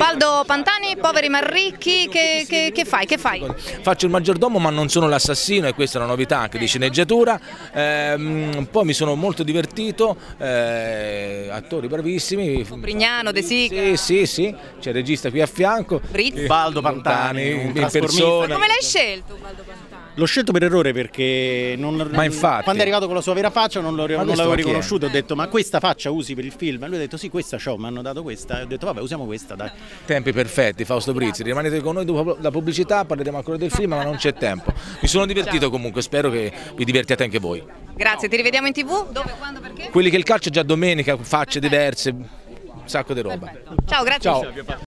Baldo Pantani, poveri ma ricchi, che, che- che fai? Che fai? Faccio il maggiordomo ma non sono l'assassino e questa è una novità anche di sceneggiatura. Ehm, poi mi sono molto divertito, eh, attori bravissimi. Brignano, De Sica. Sì, sì, sì, c'è il regista qui a fianco. Brizzi. Baldo Pantani, un in persona. Come l'hai scelto Baldo Pantani? L'ho scelto per errore perché non, Ma infatti. quando è arrivato con la sua vera faccia non, l'ho- non questo l'avevo riconosciuto, ho detto ma questa faccia usi per il film? E lui ha detto sì questa c'ho, mi hanno dato questa, e ho detto vabbè usiamo questa dai. Tempi perfetti, Fausto Brizzi, rimanete con noi dopo la pubblicità, parleremo ancora del film ma non c'è tempo. Mi sono divertito comunque, spero che vi divertiate anche voi. Grazie, ti rivediamo in tv? Dove, quando, perché? Quelli che il calcio è già domenica, facce diverse, un sacco di roba. Ciao, grazie. Ciao.